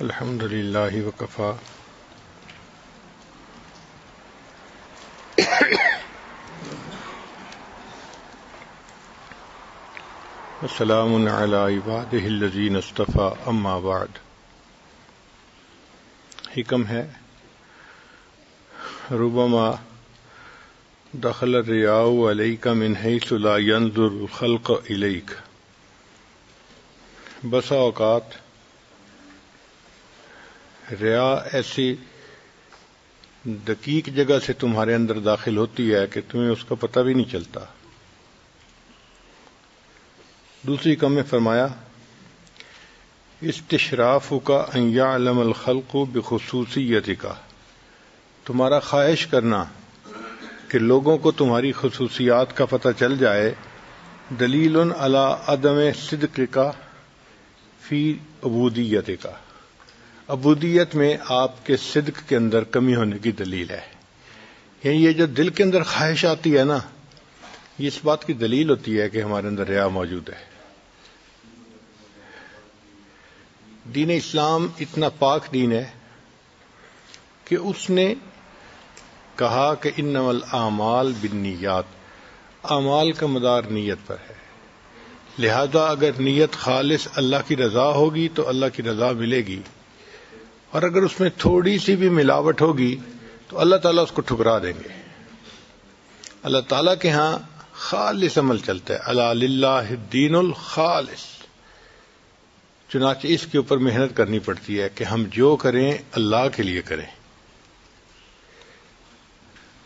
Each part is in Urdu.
الحمد لله وكفى وسلام على عباده الذين اصطفى اما بعد۔ حکم ہے ربما دخل الرياء عليك من حيث لا ينظر الخلق إليك بسا اوقات ریا ایسی دقیق جگہ سے تمہارے اندر داخل ہوتی ہے کہ تمہیں اس کا پتہ بھی نہیں چلتا۔ دوسری کم میں فرمایا استشراف کا انیا علم الخلق بخصوصیت کا تمہارا خواہش کرنا کہ لوگوں کو تمہاری خصوصیات کا پتہ چل جائے دلیل علی عدم صدق کا فی عبودیت کا عبودیت میں آپ کے صدق کے اندر کمی ہونے کی دلیل ہے۔ یعنی یہ جو دل کے اندر خواہش آتی ہے نا، یہ اس بات کی دلیل ہوتی ہے کہ ہمارے اندر ریا موجود ہے۔ دین اسلام اتنا پاک دین ہے کہ اس نے کہا کہ ان اعمال بنیات اعمال کا مدار نیت پر ہے۔ لہذا اگر نیت خالص اللہ کی رضا ہوگی تو اللہ کی رضا ملے گی۔ اور اگر اس میں تھوڑی سی بھی ملاوٹ ہوگی تو اللہ تعالیٰ اس کو ٹھکرا دیں گے۔ اللہ تعالیٰ کے ہاں خالص عمل چلتا ہے۔ اللہ دین الخالص۔ چنانچہ اس کے اوپر محنت کرنی پڑتی ہے کہ ہم جو کریں اللہ کے لیے کریں۔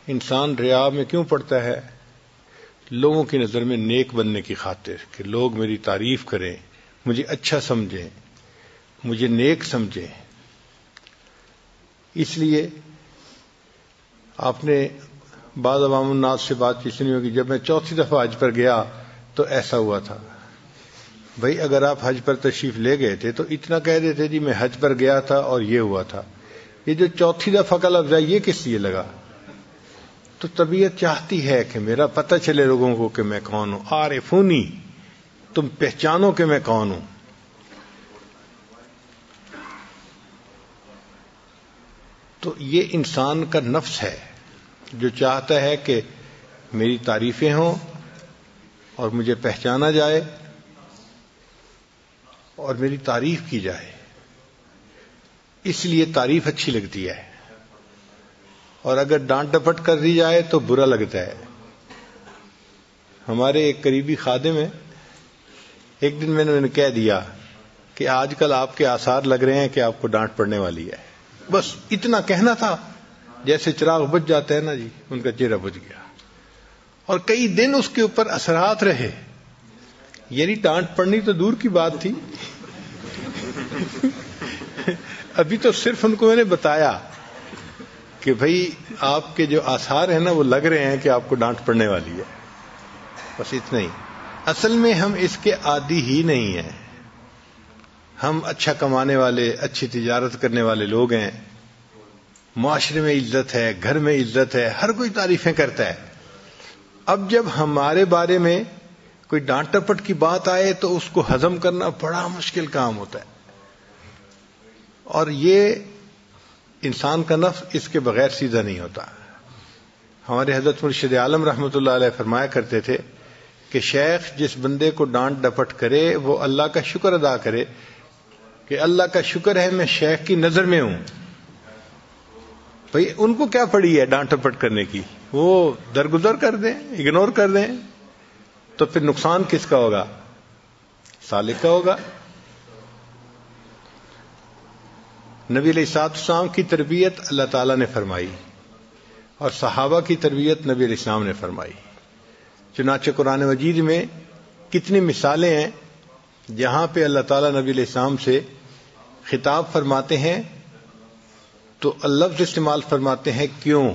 انسان ریا میں کیوں پڑتا ہے؟ لوگوں کی نظر میں نیک بننے کی خاطر کہ لوگ میری تعریف کریں، مجھے اچھا سمجھیں، مجھے نیک سمجھیں۔ اس لیے آپ نے بعض عوام الناس سے بات کی، سنی ہوگی، جب میں چوتھی دفعہ حج پر گیا تو ایسا ہوا تھا۔ بھائی، اگر آپ حج پر تشریف لے گئے تھے تو اتنا کہہ دیتے جی میں حج پر گیا تھا اور یہ ہوا تھا۔ یہ جو چوتھی دفعہ کا لفظ ہے، یہ کس لیے لگا؟ تو طبیعت چاہتی ہے کہ میرا پتہ چلے لوگوں کو کہ میں کون ہوں۔ آر فونی تم پہچانو کہ میں کون ہوں۔ تو یہ انسان کا نفس ہے جو چاہتا ہے کہ میری تعریفیں ہوں اور مجھے پہچانا جائے اور میری تعریف کی جائے۔ اس لیے تعریف اچھی لگتی ہے۔ اور اگر ڈانٹ ڈپٹ کر دی جائے تو برا لگتا ہے۔ ہمارے ایک قریبی خادم ہیں۔ ایک دن میں نے کہہ دیا کہ آج کل آپ کے آثار لگ رہے ہیں کہ آپ کو ڈانٹ پڑنے والی ہے۔ بس اتنا کہنا تھا جیسے چراغ بج جاتا ہے نا جی ان کا چہرہ بج گیا۔ اور کئی دن اس کے اوپر اثرات رہے۔ یعنی ڈانٹ پڑنی تو دور کی بات تھی۔ ابھی تو صرف ان کو میں نے بتایا کہ بھائی، آپ کے جو آثار ہیں نا، وہ لگ رہے ہیں کہ آپ کو ڈانٹ پڑنے والی ہے۔ بس اتنا ہی۔ اصل میں ہم اس کے عادی ہی نہیں ہیں۔ ہم اچھا کمانے والے، اچھی تجارت کرنے والے لوگ ہیں۔ معاشرے میں عزت ہے، گھر میں عزت ہے، ہر کوئی تعریفیں کرتا ہے۔ اب جب ہمارے بارے میں کوئی ڈانٹ ٹپٹ کی بات آئے تو اس کو ہضم کرنا بڑا مشکل کام ہوتا ہے۔ اور یہ انسان کا نفس اس کے بغیر سیدھا نہیں ہوتا۔ ہمارے حضرت مرشد عالم رحمۃ اللہ علیہ فرمایا کرتے تھے کہ شیخ جس بندے کو ڈانٹ ڈپٹ کرے وہ اللہ کا شکر ادا کرے۔ کہ اللہ کا شکر ہے میں شیخ کی نظر میں ہوں۔ بھائی، ان کو کیا پڑی ہے ڈانٹ ڈپٹ کرنے کی؟ وہ درگزر کر دیں اگنور کر دیں، تو پھر نقصان کس کا ہوگا؟ سالک کا ہوگا۔ نبی علیہ سات السلام کی تربیت اللہ تعالی نے فرمائی اور صحابہ کی تربیت نبی علیہ السلام نے فرمائی۔ چنانچہ قرآن مجید میں کتنی مثالیں ہیں جہاں پہ اللہ تعالیٰ نبی علیہ السلام سے خطاب فرماتے ہیں تو لفظ استعمال فرماتے ہیں کیوں؟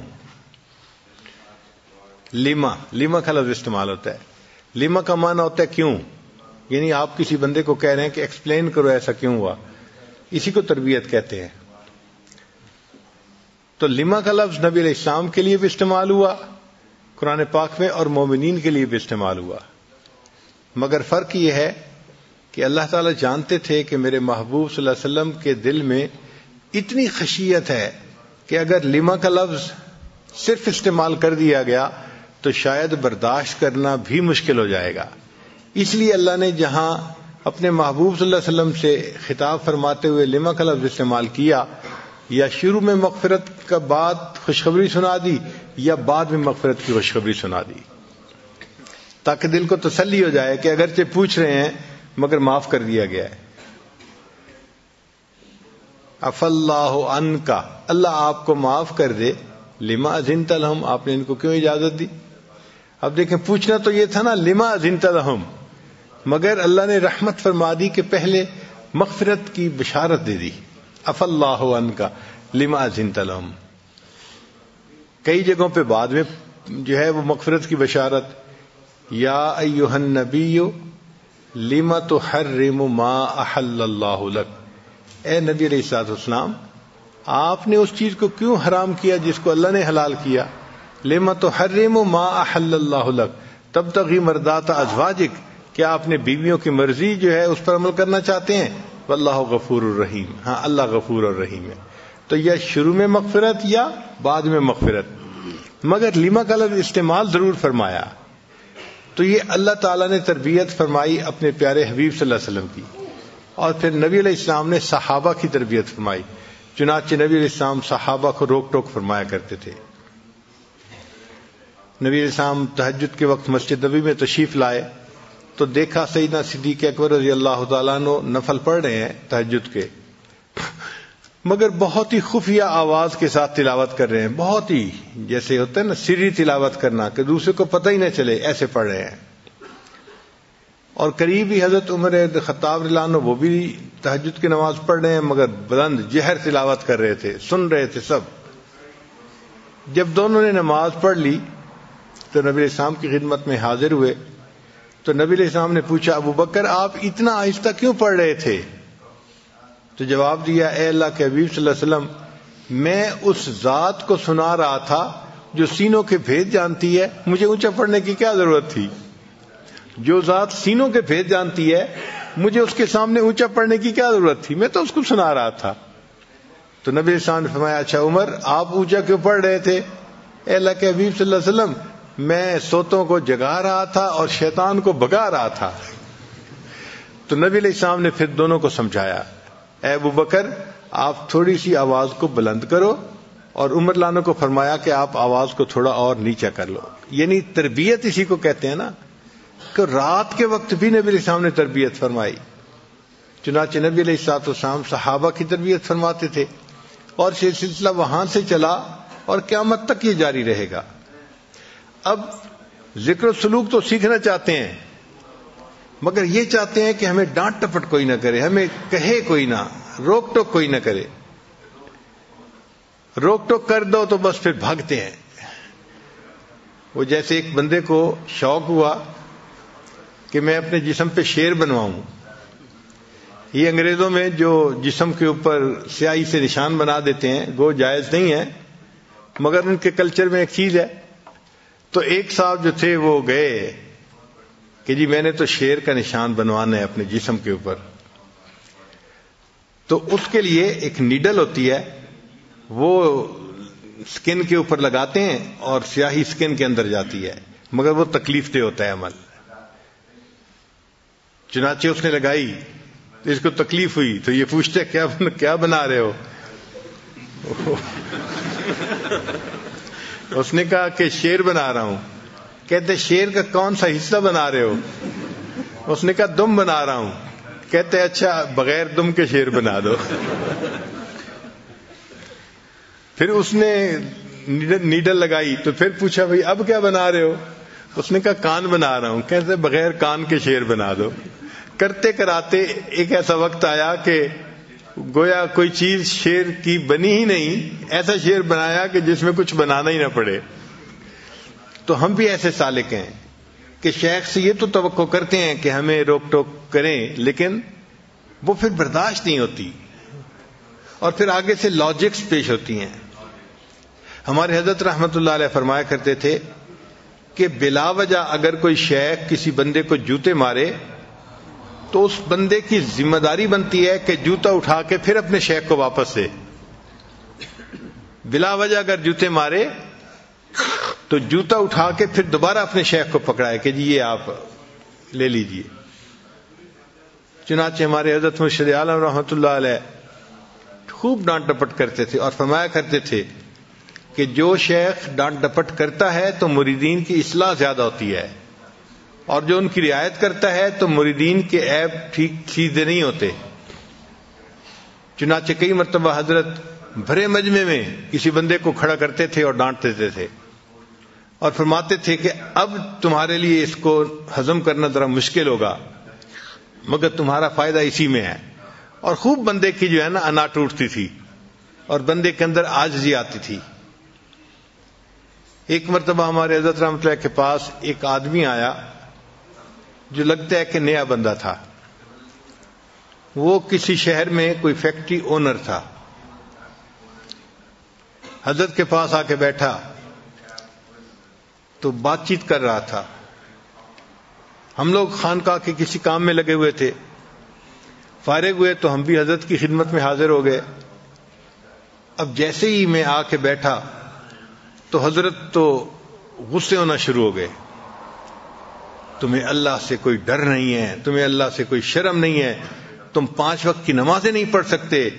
لیما لیما کا لفظ استعمال ہوتا ہے۔ لیما کا معنی ہوتا ہے کیوں؟ یعنی آپ کسی بندے کو کہہ رہے ہیں کہ ایکسپلین کرو ایسا کیوں ہوا۔ اسی کو تربیت کہتے ہیں۔ تو لما کا لفظ نبی علیہ السلام کے لیے بھی استعمال ہوا، قرآن پاک میں اور مومنین کے لیے بھی استعمال ہوا۔ مگر فرق یہ ہے کہ اللہ تعالیٰ جانتے تھے کہ میرے محبوب صلی اللہ علیہ وسلم کے دل میں اتنی خشیت ہے کہ اگر لما کا لفظ صرف استعمال کر دیا گیا تو شاید برداشت کرنا بھی مشکل ہو جائے گا۔ اس لیے اللہ نے جہاں اپنے محبوب صلی اللہ علیہ وسلم سے خطاب فرماتے ہوئے لما کا لفظ استعمال کیا یا شروع میں مغفرت کا بعد خوشخبری سنا دی یا بعد میں مغفرت کی خوشخبری سنا دی، تاکہ دل کو تسلی ہو جائے کہ اگرچہ پوچھ رہے ہیں مگر معاف کر دیا گیا ہے۔ اف اللہ ان کا اللہ آپ کو معاف کر دے۔ لما ازن تلحم آپ نے ان کو کیوں اجازت دی؟ اب دیکھیں، پوچھنا تو یہ تھا نا، لما ازن تلحم مگر اللہ نے رحمت فرما دی کہ پہلے مغفرت کی بشارت دے دی۔ اف اللہ ان کا لما ازن تلحم کئی جگہوں پہ بعد میں جو ہے وہ مغفرت کی بشارت۔ یا ایوہ النبی لما تو ہر ما احل اللہ لک اے نبی علیہ السلاط اسلام آپ نے اس چیز کو کیوں حرام کیا جس کو اللہ نے حلال کیا؟ لما تو حرم ما احل اللہ لک تب تک ہی مردات ازواجک، کیا آپ نے بیویوں کی مرضی جو ہے اس پر عمل کرنا چاہتے ہیں؟ واللہ غفور الرحیم۔ ہاں اللہ غفور الرحیم ہے۔ تو یہ شروع میں مغفرت یا بعد میں مغفرت۔ مگر لیما کا لفظ استعمال ضرور فرمایا۔ تو یہ اللہ تعالیٰ نے تربیت فرمائی اپنے پیارے حبیب صلی اللہ علیہ وسلم کی۔ اور پھر نبی علیہ السلام نے صحابہ کی تربیت فرمائی۔ چنانچہ نبی علیہ السلام صحابہ کو روک ٹوک فرمایا کرتے تھے۔ نبی علیہ السلام تحجد کے وقت مسجد نبی میں تشریف لائے۔ تو دیکھا سیدنا صدیق اکبر رضی اللہ تعالیٰ نفل پڑھ رہے ہیں تحجد کے۔ مگر بہت ہی خفیہ آواز کے ساتھ تلاوت کر رہے ہیں۔ بہت ہی، جیسے ہوتا ہے نا، سری تلاوت کرنا، کہ دوسرے کو پتہ ہی نہ چلے، ایسے پڑھ رہے ہیں۔ اور قریب ہی حضرت عمر خطاب عنہ، وہ بھی تحجد کی نماز پڑھ رہے ہیں، مگر بلند جہر تلاوت کر رہے تھے، سن رہے تھے سب۔ جب دونوں نے نماز پڑھ لی، تو نبی السلام کی خدمت میں حاضر ہوئے۔ تو نبی السلام نے پوچھا، ابو بکر، آپ اتنا آہستہ کیوں پڑھ رہے تھے؟ تو جواب دیا، اے اللہ کے حبیب صلی اللہ علیہ وسلم، میں اس ذات کو سنا رہا تھا جو سینوں کے بھید جانتی ہے، مجھے اونچا پڑھنے کی کیا ضرورت تھی؟ جو ذات سینوں کے بھید جانتی ہے، مجھے اس کے سامنے اونچا پڑنے کی کیا ضرورت تھی؟ میں تو اس کو سنا رہا تھا۔ تو نبی نے فرمایا اچھا عمر، آپ اونچا کیوں پڑھ رہے تھے؟ اے اللہ کے حبیب صلی اللہ علیہ وسلم، میں سوتوں کو جگا رہا تھا اور شیطان کو بگا رہا تھا۔ تو نبی علیہ السلام نے پھر دونوں کو سمجھایا۔ اے ابو بکر، آپ تھوڑی سی آواز کو بلند کرو اور عمر لانوں کو فرمایا کہ آپ آواز کو تھوڑا اور نیچا کر لو۔ یعنی تربیت اسی کو کہتے ہیں نا کہ رات کے وقت بھی نبی علیہ السلام نے تربیت فرمائی۔ چنانچہ نبی علیہ السلاط السلام صحابہ کی تربیت فرماتے تھے اور یہ سلسلہ وہاں سے چلا اور قیامت تک یہ جاری رہے گا۔ اب ذکر و سلوک تو سیکھنا چاہتے ہیں۔ مگر یہ چاہتے ہیں کہ ہمیں ڈانٹ ٹپٹ کوئی نہ کرے، ہمیں کہے کوئی نہ، روک ٹوک کوئی نہ کرے۔ روک ٹوک کر دو تو بس پھر بھاگتے ہیں۔ وہ جیسے ایک بندے کو شوق ہوا کہ میں اپنے جسم پہ شیر بنواؤں۔ یہ انگریزوں میں جو جسم کے اوپر سیاہی سے نشان بنا دیتے ہیں، وہ جائز نہیں ہے، مگر ان کے کلچر میں ایک چیز ہے۔ تو ایک صاحب جو تھے وہ گئے۔ کہ جی میں نے تو شیر کا نشان بنوانا ہے اپنے جسم کے اوپر۔ تو اس کے لیے ایک نیڈل ہوتی ہے، وہ سکن کے اوپر لگاتے ہیں اور سیاہی سکن کے اندر جاتی ہے، مگر وہ تکلیف دہ ہوتا ہے عمل۔ چنانچہ اس نے لگائی، اس کو تکلیف ہوئی، تو یہ پوچھتے کیا کیا بنا رہے ہو؟ اس نے کہا کہ شیر بنا رہا ہوں۔ کہتے شیر کا کون سا حصہ بنا رہے ہو؟ اس نے کہا دم بنا رہا ہوں۔ کہتے اچھا بغیر دم کے شیر بنا دو۔ پھر اس نے نیڈل لگائی۔ تو پھر پوچھا، بھائی، اب کیا بنا رہے ہو؟ اس نے کہا، کان بنا رہا ہوں۔ کہتے، بغیر کان کے شیر بنا دو۔ کرتے کراتے ایک ایسا وقت آیا کہ گویا کوئی چیز شیر کی بنی ہی نہیں، ایسا شیر بنایا کہ جس میں کچھ بنانا ہی نہ پڑے۔ تو ہم بھی ایسے سالک ہیں کہ شیخ سے یہ تو توقع کرتے ہیں کہ ہمیں روک ٹوک کریں، لیکن وہ پھر برداشت نہیں ہوتی۔ اور پھر آگے سے لاجکس پیش ہوتی ہیں۔ ہمارے حضرت رحمت اللہ علیہ فرمایا کرتے تھے کہ بلا وجہ اگر کوئی شیخ کسی بندے کو جوتے مارے، تو اس بندے کی ذمہ داری بنتی ہے کہ جوتا اٹھا کے پھر اپنے شیخ کو واپس دے۔ بلا وجہ اگر جوتے مارے تو جوتا اٹھا کے پھر دوبارہ اپنے شیخ کو پکڑائے کہ جی یہ آپ لے لیجیے۔ چنانچہ ہمارے حضرت مرشد عالم رحمۃ اللہ علیہ خوب ڈانٹ ڈپٹ کرتے تھے اور فرمایا کرتے تھے کہ جو شیخ ڈانٹ ڈپٹ کرتا ہے تو مریدین کی اصلاح زیادہ ہوتی ہے اور جو ان کی رعایت کرتا ہے تو مریدین کے عیب ٹھیک سیدھے نہیں ہوتے۔ چنانچہ کئی مرتبہ حضرت بھرے مجمے میں کسی بندے کو کھڑا کرتے تھے اور ڈانٹ دیتے تھے۔ اور فرماتے تھے کہ اب تمہارے لیے اس کو ہضم کرنا ذرا مشکل ہوگا، مگر تمہارا فائدہ اسی میں ہے۔ اور خوب بندے کی جو ہے نا انا ٹوٹتی تھی، اور بندے کے اندر آجزی آتی تھی۔ ایک مرتبہ ہمارے حضرت رحمت اللہ کے پاس ایک آدمی آیا جو لگتا ہے کہ نیا بندہ تھا۔ وہ کسی شہر میں کوئی فیکٹری اونر تھا۔ حضرت کے پاس آ کے بیٹھا۔ تو بات چیت کر رہا تھا۔ ہم لوگ خانقاہ کے کسی کام میں لگے ہوئے تھے۔ فارغ ہوئے تو ہم بھی حضرت کی خدمت میں حاضر ہو گئے۔ اب جیسے ہی میں آ کے بیٹھا تو حضرت تو غصے ہونا شروع ہو گئے۔ تمہیں اللہ سے کوئی ڈر نہیں ہے، تمہیں اللہ سے کوئی شرم نہیں ہے۔ تم پانچ وقت کی نمازیں نہیں پڑھ سکتے۔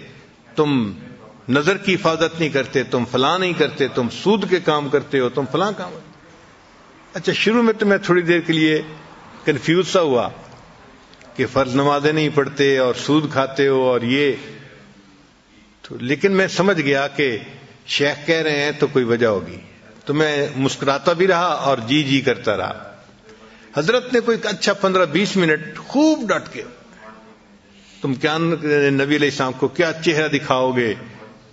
تم نظر کی حفاظت نہیں کرتے، تم فلاں نہیں کرتے، تم سود کے کام کرتے ہو، تم فلاں کام۔ اچھا شروع میں تو میں تھوڑی دیر کے لیے کنفیوز سا ہوا کہ فرض نمازیں نہیں پڑھتے اور سود کھاتے ہو اور یہ۔ تو لیکن میں سمجھ گیا کہ شیخ کہہ رہے ہیں تو کوئی وجہ ہوگی۔ تو میں مسکراتا بھی رہا اور جی جی کرتا رہا۔ حضرت نے کوئی اچھا پندرہ بیس منٹ خوب ڈٹ کے تم کیا نبی علیہ السلام کو کیا چہرہ دکھاؤ گے؟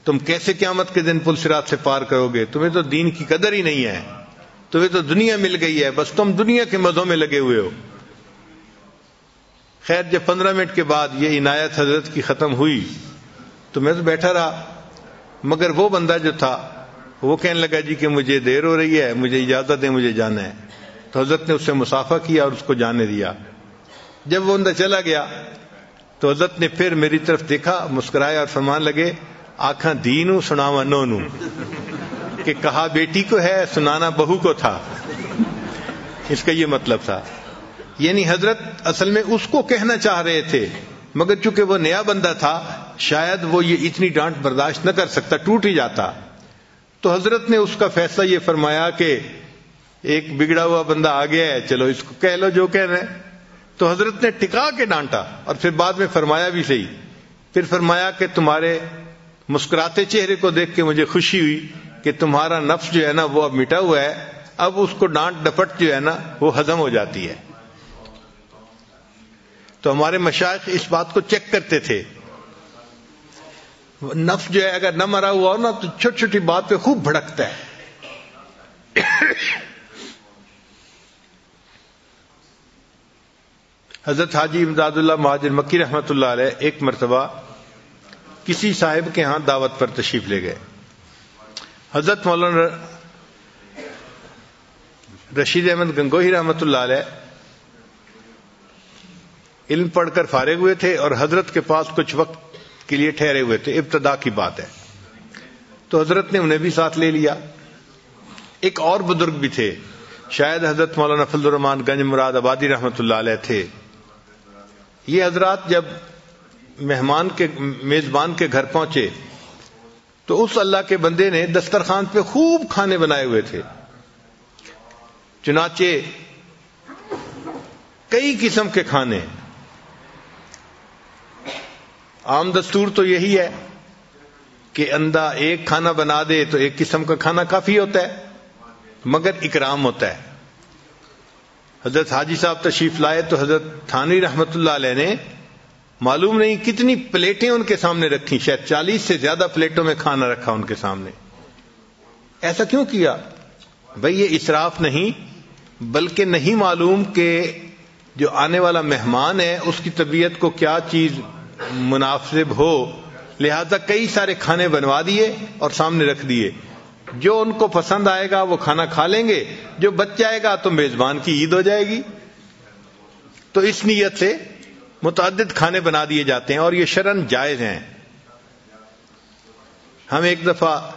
تم کیسے قیامت کے دن پلسرات سے پار کرو گے؟ تمہیں تو دین کی قدر ہی نہیں ہے۔ تمہیں تو دنیا مل گئی ہے۔ بس تم دنیا کے مزوں میں لگے ہوئے ہو۔ خیر، جب پندرہ منٹ کے بعد یہ عنایت حضرت کی ختم ہوئی تو میں تو بیٹھا رہا۔ مگر وہ بندہ جو تھا، وہ کہنے لگا جی کہ مجھے دیر ہو رہی ہے، مجھے اجازت ہے، مجھے جانا ہے۔ تو حضرت نے اس سے مسافہ کیا اور اس کو جانے دیا۔ جب وہ اندر چلا گیا تو حضرت نے پھر میری طرف دیکھا مسکرایا اور فرمان لگے آخا دینو سناوا نو کہ کہا بیٹی کو ہے، سنانا بہو کو تھا۔ اس کا یہ مطلب تھا۔ یعنی حضرت اصل میں اس کو کہنا چاہ رہے تھے، مگر چونکہ وہ نیا بندہ تھا، شاید وہ یہ اتنی ڈانٹ برداشت نہ کر سکتا، ٹوٹ ہی جاتا۔ تو حضرت نے اس کا فیصلہ یہ فرمایا کہ ایک بگڑا ہوا بندہ آ گیا ہے، چلو اس کو کہہ لو جو کہہ رہے تو حضرت نے ٹکا کے ڈانٹا اور پھر بعد میں فرمایا بھی صحیح۔ پھر فرمایا کہ تمہارے مسکراتے چہرے کو دیکھ کے مجھے خوشی ہوئی۔ کہ تمہارا نفس جو ہے نا وہ اب مٹا ہوا ہے، اب اس کو ڈانٹ ڈپٹ جو ہے نا وہ ہزم ہو جاتی ہے۔ تو ہمارے مشاعر اس بات کو چیک کرتے تھے۔ نفس جو ہے اگر نہ مرا ہوا ہو نا، تو چھوٹی چھوٹی بات پہ خوب بھڑکتا ہے۔ حضرت حاجی امداد اللہ مہاجر مکی رحمت اللہ علیہ ایک مرتبہ کسی صاحب کے ہاں دعوت پر تشریف لے گئے۔ حضرت مولانا رشید احمد گنگوہی رحمت اللہ علیہ علم پڑھ کر فارغ ہوئے تھے اور حضرت کے پاس کچھ وقت کے لیے ٹھہرے ہوئے تھے، ابتدا کی بات ہے۔ تو حضرت نے انہیں بھی ساتھ لے لیا۔ ایک اور بزرگ بھی تھے، شاید حضرت مولانا فضل الرحمان گنج مراد آبادی رحمت اللہ علیہ تھے۔ یہ حضرات جب مہمان کے، میزبان کے گھر پہنچے تو اس اللہ کے بندے نے دسترخوان پہ خوب کھانے بنائے ہوئے تھے۔ چنانچہ کئی قسم کے کھانے عام دستور تو یہی ہے کہ اندھا ایک کھانا بنا دے تو ایک قسم کا کھانا کافی ہوتا ہے، مگر اکرام ہوتا ہے۔ حضرت حاجی صاحب تشریف لائے تو حضرت تھانی رحمت اللہ علیہ نے معلوم نہیں کتنی پلیٹیں ان کے سامنے رکھی شاید چالیس سے زیادہ پلیٹوں میں کھانا رکھا ان کے سامنے۔ ایسا کیوں کیا؟ بھائی یہ اسراف نہیں، بلکہ نہیں معلوم کہ جو آنے والا مہمان ہے، اس کی طبیعت کو کیا چیز مناسب ہو۔ لہذا کئی سارے کھانے بنوا دیے اور سامنے رکھ دیے۔ جو ان کو پسند آئے گا، وہ کھانا کھا لیں گے۔ جو بچ جائے گا، تو میزبان کی عید ہو جائے گی۔ تو اس نیت سے متعدد کھانے بنا دیے جاتے ہیں اور یہ شرن جائز ہیں۔ ہم ایک دفعہ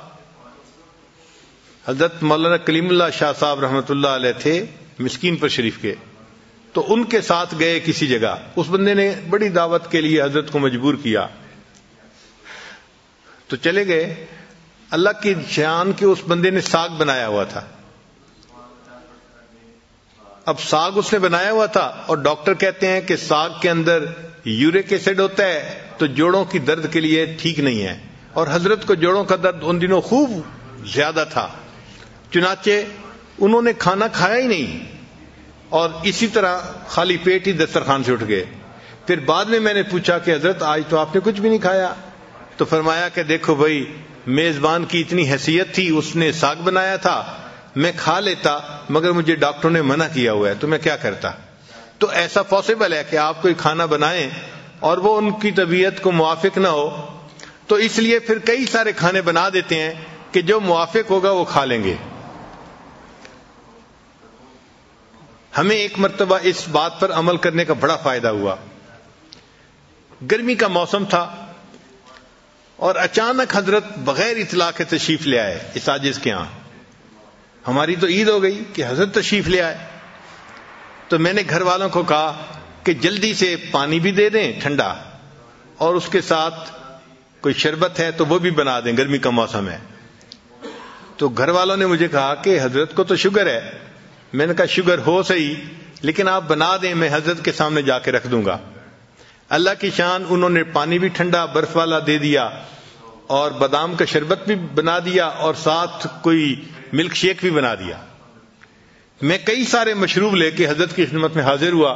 حضرت مولانا کلیم اللہ شاہ صاحب رحمۃ اللہ علیہ تھے مسکین پر شریف کے۔ تو ان کے ساتھ گئے کسی جگہ۔ اس بندے نے بڑی دعوت کے لیے حضرت کو مجبور کیا۔ تو چلے گئے۔ اللہ کی شان کے اس بندے نے ساگ بنایا ہوا تھا۔ اب ساگ اس نے بنایا ہوا تھا اور ڈاکٹر کہتے ہیں کہ ساگ کے اندر یورک ایسڈ ہوتا ہے تو جوڑوں کی درد کے لیے ٹھیک نہیں ہے اور حضرت کو جوڑوں کا درد ان دنوں خوب زیادہ تھا۔ چنانچہ انہوں نے کھانا کھایا ہی نہیں اور اسی طرح خالی پیٹ ہی دسترخوان سے اٹھ گئے۔ پھر بعد میں میں نے پوچھا کہ حضرت، آج تو آپ نے کچھ بھی نہیں کھایا؟ تو فرمایا کہ دیکھو بھائی، میزبان کی اتنی حیثیت تھی، اس نے ساگ بنایا تھا میں کھا لیتا مگر مجھے ڈاکٹر نے منع کیا ہوا ہے، تو میں کیا کرتا؟ تو ایسا پاسبل ہے کہ آپ کوئی کھانا بنائیں اور وہ ان کی طبیعت کو موافق نہ ہو، تو اس لیے پھر کئی سارے کھانے بنا دیتے ہیں کہ جو موافق ہوگا وہ کھا لیں گے۔ ہمیں ایک مرتبہ اس بات پر عمل کرنے کا بڑا فائدہ ہوا۔ گرمی کا موسم تھا اور اچانک حضرت بغیر اطلاع کے تشریف لے آئے اساجز کے یہاں۔ ہماری تو عید ہو گئی کہ حضرت تشریف لے آئے۔ تو میں نے گھر والوں کو کہا کہ جلدی سے پانی بھی دے دیں ٹھنڈا، اور اس کے ساتھ کوئی شربت ہے تو وہ بھی بنا دیں، گرمی کا موسم ہے۔ تو گھر والوں نے مجھے کہا کہ حضرت کو تو شوگر ہے۔ میں نے کہا شوگر ہو صحیح، لیکن آپ بنا دیں، میں حضرت کے سامنے جا کے رکھ دوں گا۔ اللہ کی شان، انہوں نے پانی بھی ٹھنڈا، برف والا دے دیا، اور بادام کا شربت بھی بنا دیا، اور ساتھ کوئی ملک شیک بھی بنا دیا۔ میں کئی سارے مشروب لے کے حضرت کی خدمت میں حاضر ہوا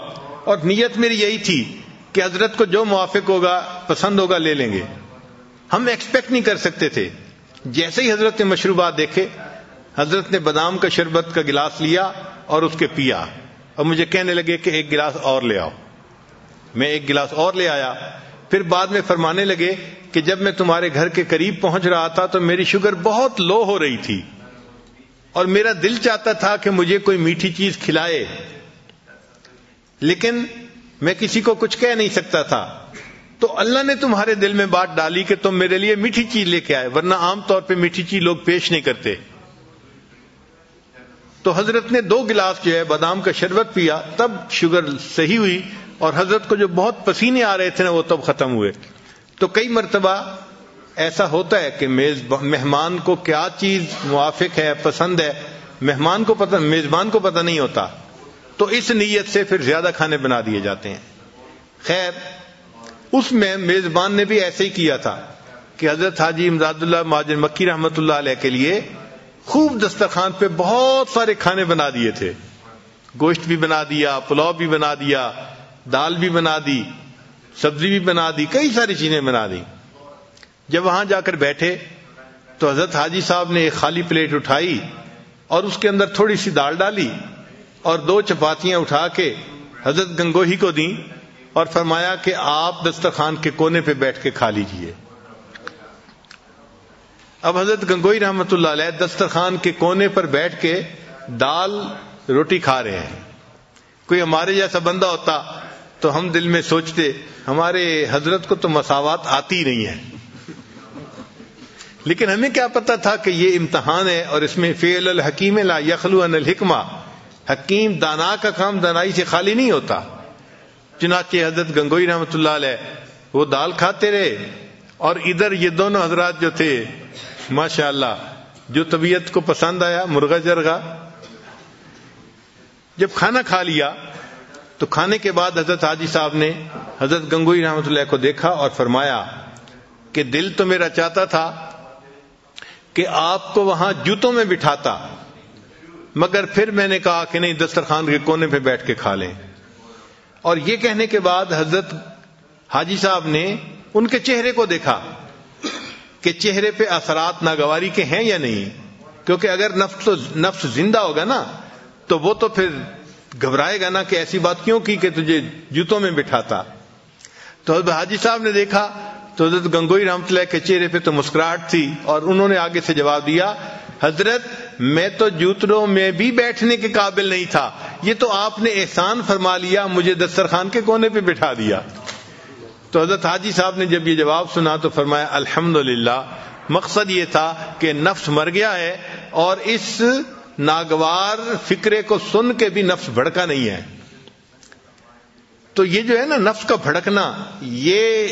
اور نیت میری یہی تھی کہ حضرت کو جو موافق ہوگا، پسند ہوگا، لے لیں گے۔ ہم ایکسپیکٹ نہیں کر سکتے تھے۔ جیسے ہی حضرت نے مشروبات دیکھے، حضرت نے بادام کا شربت کا گلاس لیا اور اس کے پیا۔ اور مجھے کہنے لگے کہ ایک گلاس اور لے آؤ۔ میں ایک گلاس اور لے آیا۔ پھر بعد میں فرمانے لگے کہ جب میں تمہارے گھر کے قریب پہنچ رہا تھا تو میری شوگر بہت لو ہو رہی تھی۔ اور میرا دل چاہتا تھا کہ مجھے کوئی میٹھی چیز کھلائے۔ لیکن میں کسی کو کچھ کہہ نہیں سکتا تھا۔ تو اللہ نے تمہارے دل میں بات ڈالی کہ تم میرے لیے میٹھی چیز لے کے آئے، ورنہ عام طور پہ میٹھی چیز لوگ پیش نہیں کرتے۔ تو حضرت نے دو گلاس جو ہے بادام کا شربت پیا، تب شوگر صحیح ہوئی اور حضرت کو جو بہت پسینے آ رہے تھے نا، وہ تب ختم ہوئے۔ تو کئی مرتبہ ایسا ہوتا ہے کہ میز مہمان کو کیا چیز موافق ہے، پسند ہے، مہمان کو پتہ میزبان کو پتہ نہیں ہوتا، تو اس نیت سے پھر زیادہ کھانے بنا دیے جاتے ہیں۔ خیر، اس میں میزبان نے بھی ایسے ہی کیا تھا کہ حضرت حاجی امداد اللہ مہاجر مکی رحمت اللہ علیہ کے لیے خوب دسترخوان پہ بہت سارے کھانے بنا دیے تھے۔ گوشت بھی بنا دیا، پلاؤ بھی بنا دیا، دال بھی بنا دی، سبزی بھی بنا دی، کئی ساری چیزیں بنا دی۔ جب وہاں جا کر بیٹھے تو حضرت حاجی صاحب نے ایک خالی پلیٹ اٹھائی اور اس کے اندر تھوڑی سی دال ڈالی اور دو چپاتیاں اٹھا کے حضرت گنگوہی کو دیں اور فرمایا کہ آپ دسترخوان کے کونے پہ بیٹھ کے کھا لیجیے۔ اب حضرت گنگوئی رحمت اللہ علیہ دسترخوان کے کونے پر بیٹھ کے دال روٹی کھا رہے ہیں۔ کوئی ہمارے جیسا بندہ ہوتا تو ہم دل میں سوچتے ہمارے حضرت کو تو مساوات آتی نہیں ہے لیکن ہمیں کیا پتا تھا کہ یہ امتحان ہے اور اس میں فیل الحکیم لا یخلو ان الحکمہ۔ حکیم دانا کا کام دانائی سے خالی نہیں ہوتا۔ چنانچہ حضرت گنگوئی رحمت اللہ علیہ وہ دال کھاتے رہے اور ادھر یہ دونوں حضرات جو تھے ماشاء اللہ جو طبیعت کو پسند آیا، مرغا جرگا جب کھانا کھا لیا تو کھانے کے بعد حضرت حاجی صاحب نے حضرت گنگوئی رحمت اللہ کو دیکھا اور فرمایا کہ دل تو میرا چاہتا تھا کہ آپ کو وہاں جوتوں میں بٹھاتا، مگر پھر میں نے کہا کہ نہیں، دسترخوان کے کونے پہ بیٹھ کے کھا لیں۔ اور یہ کہنے کے بعد حضرت حاجی صاحب نے ان کے چہرے کو دیکھا کہ چہرے پہ اثرات ناگواری کے ہیں یا نہیں؟ کیونکہ اگر نفس نفس زندہ ہوگا نا، تو وہ تو پھر گھبرائے گا نا کہ ایسی بات کیوں کی کہ تجھے جوتوں میں بٹھاتا۔ تو حضرت حاجی صاحب نے دیکھا تو حضرت گنگوئی رحمت اللہ کے چہرے پہ تو مسکراہٹ تھی اور انہوں نے آگے سے جواب دیا، حضرت، میں تو جوتروں میں بھی بیٹھنے کے قابل نہیں تھا۔ یہ تو آپ نے احسان فرما لیا، مجھے دسترخوان کے کونے پہ بٹھا دیا۔ تو حضرت حاجی صاحب نے جب یہ جواب سنا تو فرمایا الحمد مقصد یہ تھا کہ نفس مر گیا ہے اور اس ناگوار فکرے کو سن کے بھی نفس بھڑکا نہیں ہے۔ تو یہ جو ہے نا، نفس کا بھڑکنا، یہ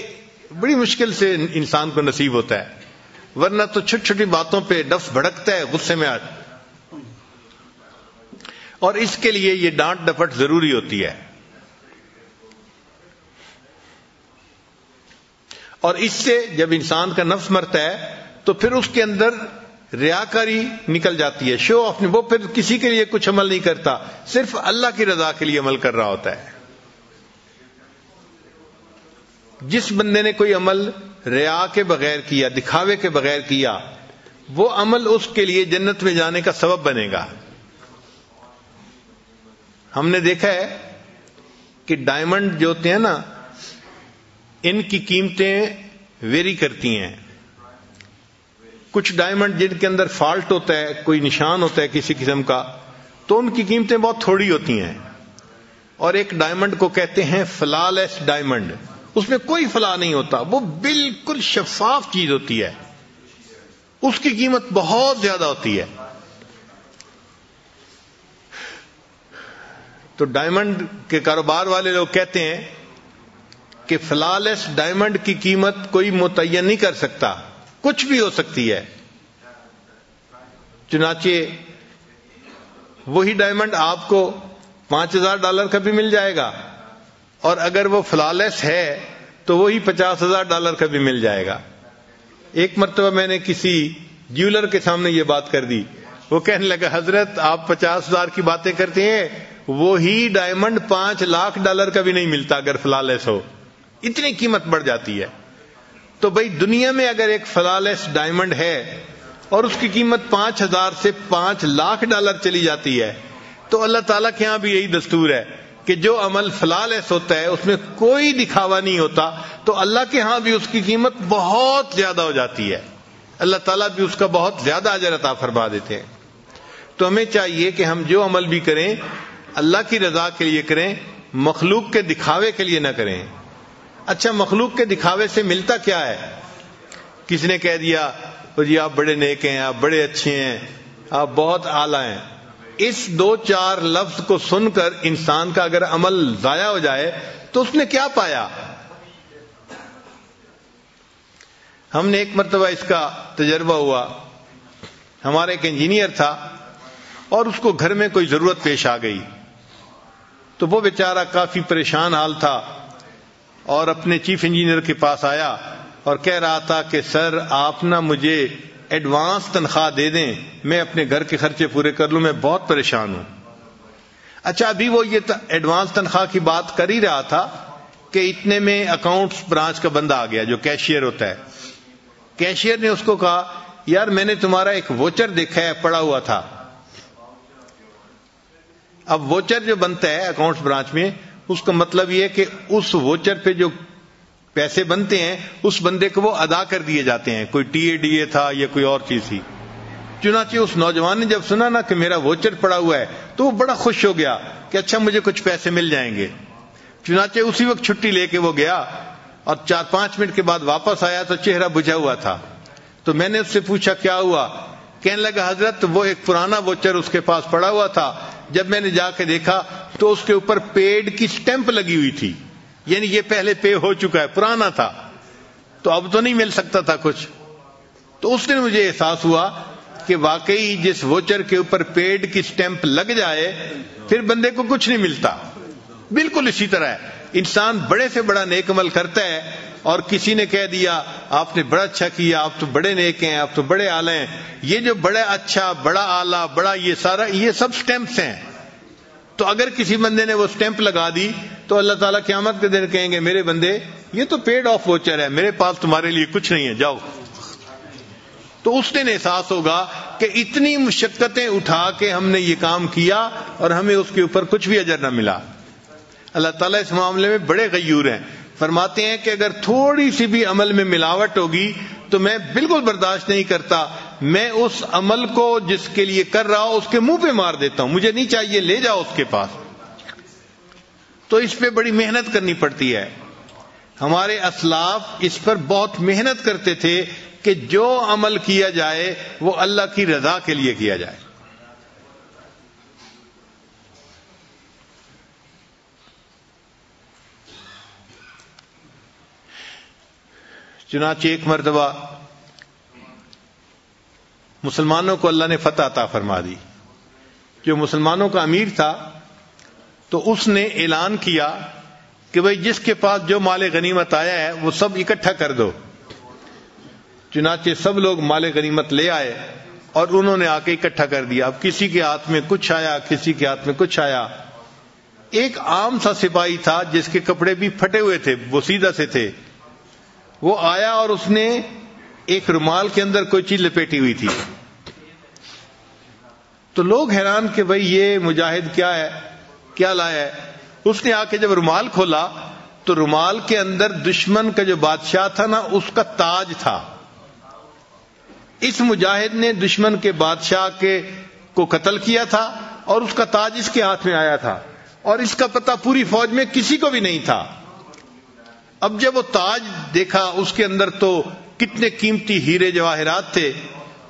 بڑی مشکل سے انسان کو نصیب ہوتا ہے۔ ورنہ تو چھوٹی چھوٹی باتوں پہ نفس بھڑکتا ہے، غصے میں آج اور اس کے لیے یہ ڈانٹ ڈپٹ ضروری ہوتی ہے۔ اور اس سے جب انسان کا نفس مرتا ہے، تو پھر اس کے اندر ریاکاری نکل جاتی ہے۔ شو آف وہ پھر کسی کے لیے کچھ عمل نہیں کرتا، صرف اللہ کی رضا کے لیے عمل کر رہا ہوتا ہے۔ جس بندے نے کوئی عمل ریا کے بغیر کیا، دکھاوے کے بغیر کیا، وہ عمل اس کے لیے جنت میں جانے کا سبب بنے گا۔ ہم نے دیکھا ہے کہ ڈائمنڈ جو ہوتے ہیں نا، ان کی قیمتیں ویری کرتی ہیں۔ کچھ ڈائمنڈ جن کے اندر فالٹ ہوتا ہے، کوئی نشان ہوتا ہے کسی قسم کا، تو ان کی قیمتیں بہت تھوڑی ہوتی ہیں۔ اور ایک ڈائمنڈ کو کہتے ہیں فلالیس ڈائمنڈ اس میں کوئی فلا نہیں ہوتا، وہ بالکل شفاف چیز ہوتی ہے۔ اس کی قیمت بہت زیادہ ہوتی ہے۔ تو ڈائمنڈ کے کاروبار والے لوگ کہتے ہیں کہ فلالس ڈائمنڈ کی قیمت کوئی متعین نہیں کر سکتا، کچھ بھی ہو سکتی ہے۔ چنانچہ وہی ڈائمنڈ آپ کو پانچ ہزار ڈالر کا بھی مل جائے گا۔ اور اگر وہ فلالس ہے، تو وہی پچاس ہزار ڈالر کا بھی مل جائے گا۔ ایک مرتبہ میں نے کسی جیولر کے سامنے یہ بات کر دی۔ وہ کہنے لگا، حضرت، آپ پچاس ہزار کی باتیں کرتے ہیں، وہی ڈائمنڈ پانچ لاکھ ڈالر کا بھی نہیں ملتا اگر فلالس ہو۔ اتنی قیمت بڑھ جاتی ہے۔ تو بھائی، دنیا میں اگر ایک فلالس ڈائمنڈ ہے اور اس کی قیمت پانچ ہزار سے پانچ لاکھ ڈالر چلی جاتی ہے، تو اللہ تعالیٰ کے یہاں بھی یہی دستور ہے۔ کہ جو عمل فلالس ہوتا ہے، اس میں کوئی دکھاوا نہیں ہوتا، تو اللہ کے ہاں بھی اس کی قیمت بہت زیادہ ہو جاتی ہے۔ اللہ تعالیٰ بھی اس کا بہت زیادہ اجر عطا فرما دیتے ہیں۔ تو ہمیں چاہیے کہ ہم جو عمل بھی کریں، اللہ کی رضا کے لیے کریں، مخلوق کے دکھاوے کے لیے نہ کریں۔ اچھا مخلوق کے دکھاوے سے ملتا کیا ہے؟ کسی نے کہہ دیا جی آپ بڑے نیک ہیں، آپ بڑے اچھے ہیں، آپ بہت اعلی ہیں اس دو چار لفظ کو سن کر انسان کا اگر عمل ضائع ہو جائے تو اس نے کیا پایا؟ ہم نے ایک مرتبہ اس کا تجربہ ہوا۔ ہمارا ایک انجینئر تھا اور اس کو گھر میں کوئی ضرورت پیش آ گئی۔ تو وہ بیچارہ کافی پریشان حال تھا اور اپنے چیف انجینئر کے پاس آیا اور کہہ رہا تھا کہ، سر، آپ نہ مجھے ایڈوانس تنخواہ دے دیں، میں اپنے گھر کے خرچے پورے کر لوں، میں بہت پریشان ہوں۔ اچھا ابھی وہ یہ ایڈوانس تنخواہ کی بات کر ہی رہا تھا کہ اتنے میں اکاؤنٹس برانچ کا بندہ آ گیا جو کیشیئر ہوتا ہے۔ کیشیئر نے اس کو کہا، یار، میں نے تمہارا ایک ووچر دیکھا ہے، پڑا ہوا تھا۔ اب ووچر جو بنتا ہے اکاؤنٹس برانچ میں، اس کا مطلب یہ کہ اس ووچر پہ جو پیسے بنتے ہیں، اس بندے کو وہ ادا کر دیے جاتے ہیں۔ کوئی ٹی اے، ڈی اے تھا یا کوئی اور چیز تھی۔ چنانچہ اس نوجوان نے جب سنا نا کہ میرا ووچر پڑا ہوا ہے، تو وہ بڑا خوش ہو گیا کہ اچھا مجھے کچھ پیسے مل جائیں گے۔ چنانچہ اسی وقت چھٹی لے کے وہ گیا اور چار پانچ منٹ کے بعد واپس آیا تو چہرہ بجھا ہوا تھا۔ تو میں نے اس سے پوچھا، کیا ہوا؟ کہنے لگا، حضرت، وہ ایک پرانا ووچر اس کے پاس پڑا ہوا تھا۔ جب میں نے جا کے دیکھا تو اس کے اوپر پیڈ کی سٹیمپ لگی ہوئی تھی۔ یعنی یہ پہلے پے ہو چکا ہے، پرانا تھا۔ تو اب تو نہیں مل سکتا تھا کچھ۔ تو اس دن مجھے احساس ہوا کہ واقعی جس ووچر کے اوپر پیڈ کی سٹیمپ لگ جائے، پھر بندے کو کچھ نہیں ملتا۔ بالکل اسی طرح ہے۔ انسان بڑے سے بڑا نیک عمل کرتا ہے اور کسی نے کہہ دیا، آپ نے بڑا اچھا کیا، آپ تو بڑے نیک ہیں، آپ تو بڑے آلے ہیں۔ یہ جو بڑا اچھا بڑا آلہ بڑا یہ سارا، یہ سب سٹیمپس ہیں۔ تو اگر کسی بندے نے وہ سٹیمپ لگا دی تو اللہ تعالیٰ قیامت کے دن کہیں گے، میرے بندے، یہ تو پیڈ آف ووچر ہے، میرے پاس تمہارے لیے کچھ نہیں ہے، جاؤ۔ تو اس دن احساس ہوگا کہ اتنی مشقتیں اٹھا کے ہم نے یہ کام کیا اور ہمیں اس کے اوپر کچھ بھی اجر نہ ملا۔ اللہ تعالیٰ اس معاملے میں بڑے غیور ہیں۔ فرماتے ہیں کہ اگر تھوڑی سی بھی عمل میں ملاوٹ ہوگی تو میں بالکل برداشت نہیں کرتا۔ میں اس عمل کو جس کے لیے کر رہا ہوں، اس کے منہ پہ مار دیتا ہوں۔ مجھے نہیں چاہیے، لے جاؤ اس کے پاس۔ تو اس پہ بڑی محنت کرنی پڑتی ہے۔ ہمارے اسلاف اس پر بہت محنت کرتے تھے کہ جو عمل کیا جائے، وہ اللہ کی رضا کے لیے کیا جائے۔ چنانچہ ایک مرتبہ مسلمانوں کو اللہ نے فتح عطا فرما دی۔ جو مسلمانوں کا امیر تھا، تو اس نے اعلان کیا کہ بھائی جس کے پاس جو مال غنیمت آیا ہے، وہ سب اکٹھا کر دو۔ چنانچہ سب لوگ مال غنیمت لے آئے اور انہوں نے آ کے اکٹھا کر دیا۔ اب کسی کے ہاتھ میں کچھ آیا، کسی کے ہاتھ میں کچھ آیا۔ ایک عام سا سپاہی تھا جس کے کپڑے بھی پھٹے ہوئے تھے، وہ سیدھا سے تھے۔ وہ آیا اور اس نے ایک رومال کے اندر کوئی چیز لپیٹی ہوئی تھی۔ تو لوگ حیران کہ بھائی یہ مجاہد کیا ہے؟ کیا لایا ہے؟ اس نے آ کے جب رومال کھولا تو رومال کے اندر دشمن کا جو بادشاہ تھا نا، اس کا تاج تھا۔ اس مجاہد نے دشمن کے بادشاہ کے کو قتل کیا تھا اور اس کا تاج اس کے ہاتھ میں آیا تھا۔ اور اس کا پتہ پوری فوج میں کسی کو بھی نہیں تھا۔ اب جب وہ تاج دیکھا اس کے اندر تو کتنے قیمتی ہیرے جواہرات تھے،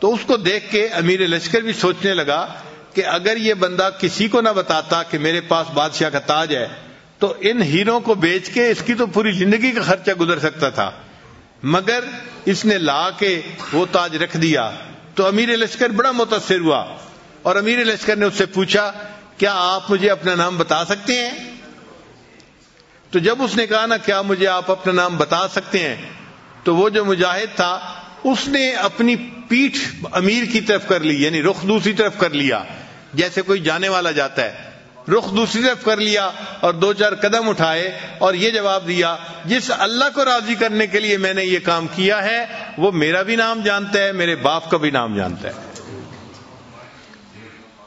تو اس کو دیکھ کے امیر لشکر بھی سوچنے لگا کہ اگر یہ بندہ کسی کو نہ بتاتا کہ میرے پاس بادشاہ کا تاج ہے، تو ان ہیروں کو بیچ کے اس کی تو پوری زندگی کا خرچہ گزر سکتا تھا۔ مگر اس نے لا کے وہ تاج رکھ دیا۔ تو امیر لشکر بڑا متاثر ہوا۔ اور امیر لشکر نے اس سے پوچھا، کیا آپ مجھے اپنا نام بتا سکتے ہیں؟ تو جب اس نے کہا نا کیا مجھے آپ اپنا نام بتا سکتے ہیں؟ تو وہ جو مجاہد تھا، اس نے اپنی پیٹھ امیر کی طرف کر لی یعنی رخ دوسری طرف کر لیا، جیسے کوئی جانے والا جاتا ہے۔ رخ دوسری طرف کر لیا اور دو چار قدم اٹھائے اور یہ جواب دیا، جس اللہ کو راضی کرنے کے لیے میں نے یہ کام کیا ہے، وہ میرا بھی نام جانتا ہے، میرے باپ کا بھی نام جانتا ہے۔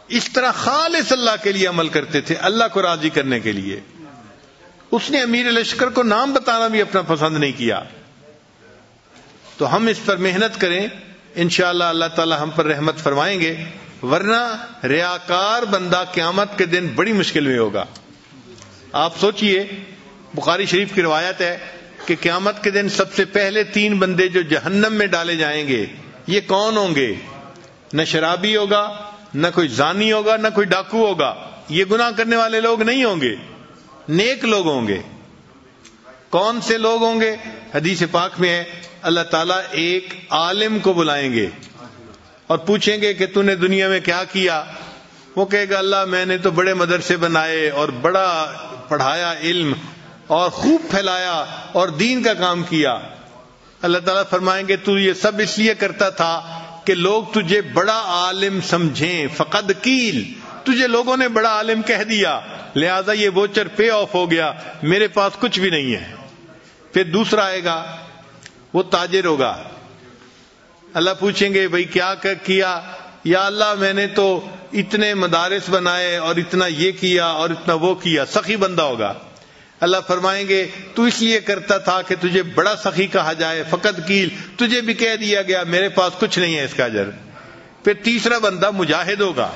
اس طرح خالص اللہ کے لیے عمل کرتے تھے، اللہ کو راضی کرنے کے لیے۔ اس نے امیر لشکر کو نام بتانا بھی اپنا پسند نہیں کیا۔ تو ہم اس پر محنت کریں، انشاءاللہ اللہ اللہ تعالی ہم پر رحمت فرمائیں گے، ورنہ ریاکار بندہ قیامت کے دن بڑی مشکل میں ہوگا۔ آپ سوچئے، بخاری شریف کی روایت ہے کہ قیامت کے دن سب سے پہلے تین بندے جو جہنم میں ڈالے جائیں گے، یہ کون ہوں گے؟ نہ شرابی ہوگا، نہ کوئی زانی ہوگا، نہ کوئی ڈاکو ہوگا۔ یہ گناہ کرنے والے لوگ نہیں ہوں گے، نیک لوگ ہوں گے۔ کون سے لوگ ہوں گے؟ حدیث پاک میں ہے اللہ تعالیٰ ایک عالم کو بلائیں گے اور پوچھیں گے کہ تو نے دنیا میں کیا کیا؟ وہ کہے گا، اللہ، میں نے تو بڑے مدرسے بنائے اور بڑا پڑھایا علم اور خوب پھیلایا اور دین کا کام کیا۔ اللہ تعالیٰ فرمائیں گے، تو یہ سب اس لیے کرتا تھا کہ لوگ تجھے بڑا عالم سمجھیں۔ فقد کیل تجھے لوگوں نے بڑا عالم کہہ دیا۔ لہذا یہ ووچر پے آف ہو گیا۔ میرے پاس کچھ بھی نہیں ہے۔ پھر دوسرا آئے گا وہ تاجر ہوگا۔ اللہ پوچھیں گے، بھائی، کیا کیا؟ یا اللہ، میں نے تو اتنے مدارس بنائے اور اتنا یہ کیا اور اتنا وہ کیا، سخی بندہ ہوگا۔ اللہ فرمائیں گے، تو اس لیے کرتا تھا کہ تجھے بڑا سخی کہا جائے، فقط کیل، تجھے بھی کہہ دیا گیا، میرے پاس کچھ نہیں ہے اس کا جر پھر تیسرا بندہ مجاہد ہوگا۔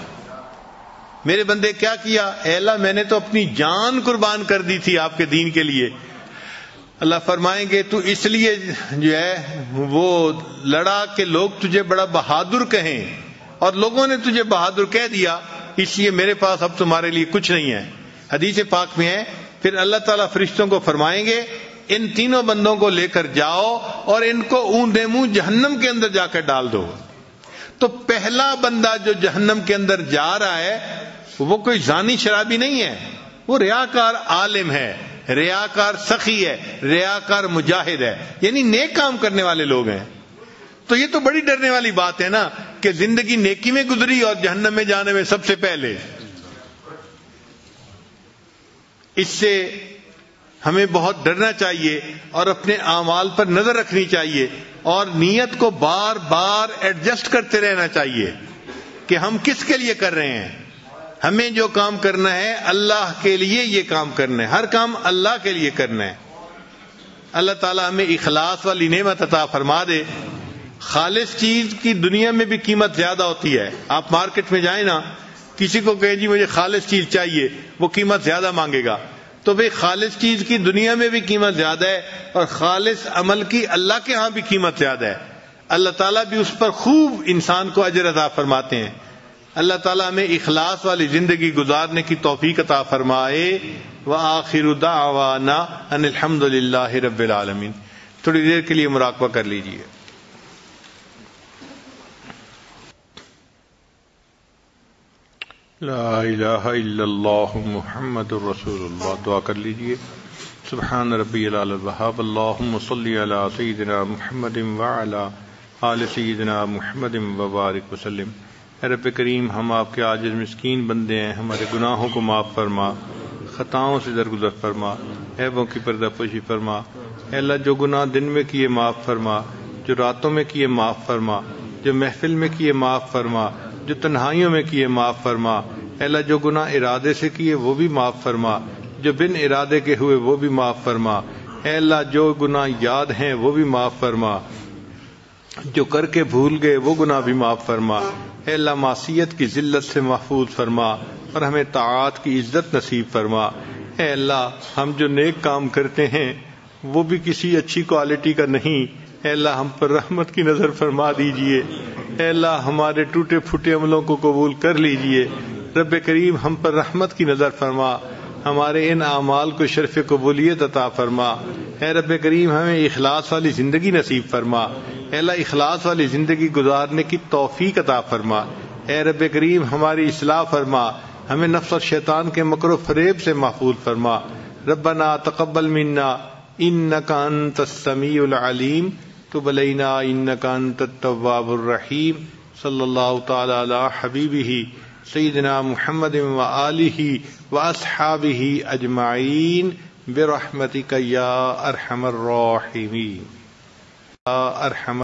میرے بندے، کیا کیا؟ اے اللہ، میں نے تو اپنی جان قربان کر دی تھی آپ کے دین کے لیے۔ اللہ فرمائیں گے، تو اس لیے جو ہے، وہ لڑا کہ لوگ تجھے بڑا بہادر کہیں۔ اور لوگوں نے تجھے بہادر کہہ دیا، اس لیے میرے پاس اب تمہارے لیے کچھ نہیں ہے۔ حدیث پاک میں ہے، پھر اللہ تعالیٰ فرشتوں کو فرمائیں گے، ان تینوں بندوں کو لے کر جاؤ اور ان کو اون دے منہ جہنم کے اندر جا کر ڈال دو۔ تو پہلا بندہ جو جہنم کے اندر جا رہا ہے، وہ کوئی زانی شرابی نہیں ہے، وہ ریاکار عالم ہے۔ ریاکار سخی ہے، ریاکار مجاہد ہے۔ یعنی نیک کام کرنے والے لوگ ہیں۔ تو یہ تو بڑی ڈرنے والی بات ہے نا کہ زندگی نیکی میں گزری اور جہنم میں جانے میں سب سے پہلے۔ اس سے ہمیں بہت ڈرنا چاہیے اور اپنے اعمال پر نظر رکھنی چاہیے اور نیت کو بار بار ایڈجسٹ کرتے رہنا چاہیے کہ ہم کس کے لیے کر رہے ہیں۔ ہمیں جو کام کرنا ہے، اللہ کے لیے یہ کام کرنا ہے۔ ہر کام اللہ کے لیے کرنا ہے۔ اللہ تعالیٰ ہمیں اخلاص والی نعمت عطا فرما دے۔ خالص چیز کی دنیا میں بھی قیمت زیادہ ہوتی ہے۔ آپ مارکیٹ میں جائیں نا، کسی کو کہیں جی مجھے خالص چیز چاہیے، وہ قیمت زیادہ مانگے گا۔ تو بھئی خالص چیز کی دنیا میں بھی قیمت زیادہ ہے اور خالص عمل کی اللہ کے ہاں بھی قیمت زیادہ ہے۔ اللہ تعالیٰ بھی اس پر خوب انسان کو اجر عطا فرماتے ہیں۔ اللہ تعالیٰ ہمیں اخلاص والی زندگی گزارنے کی توفیق عطا فرمائے۔ وآخر دعوانا ان الحمد للہ رب العالمین۔ تھوڑی دیر کے لیے مراقبہ کر لیجیے۔ لا الہ الا اللہ محمد الرسول اللہ۔ دعا کر لیجیے۔ سبحان ربی العلوہاب اللہم صلی علی سیدنا محمد وعلا آل سیدنا محمد وبارک وسلم۔ رب کریم، ہم آپ کے عاجز مسکین بندے ہیں، ہمارے گناہوں کو معاف فرما، خطاؤں سے درگزر فرما، عیبوں کی پردہ پوشی فرما، اے اللہ جو گناہ دن میں کیے معاف فرما، جو راتوں میں کیے معاف فرما، جو محفل میں کیے معاف فرما، جو تنہائیوں میں کیے معاف فرما، اے اللہ جو گناہ ارادے سے کیے وہ بھی معاف فرما، جو بن ارادے کے ہوئے وہ بھی معاف فرما، اے اللہ جو گناہ یاد ہیں وہ بھی معاف فرما جو کر کے بھول گئے، وہ گناہ بھی معاف فرما۔ اے اللہ، معصیت کی ذلت سے محفوظ فرما اور ہمیں طاعات کی عزت نصیب فرما۔ اے اللہ، ہم جو نیک کام کرتے ہیں، وہ بھی کسی اچھی کوالٹی کا نہیں۔ اے اللہ، ہم پر رحمت کی نظر فرما دیجیے۔ اے اللہ، ہمارے ٹوٹے پھوٹے عملوں کو قبول کر لیجیے۔ رب کریم، ہم پر رحمت کی نظر فرما۔ ہمارے ان اعمال کو شرف قبولیت عطا فرما۔ اے رب کریم، ہمیں اخلاص والی زندگی نصیب فرما۔ اے اللہ اخلاص والی زندگی گزارنے کی توفیق عطا فرما۔ اے رب کریم، ہماری اصلاح فرما۔ ہمیں نفس اور شیطان کے مکر و فریب سے محفوظ فرما۔ ربنا تقبل منا انکا انت السمیع العلیم۔ تب علینا انکا انت التواب الرحیم۔ صلی اللہ تعالی علی حبیبہ، سیدنا محمد و آلہ و اصحابہ اجمعین۔ برحمتک یا ارحم الراحمین۔ یا ارحم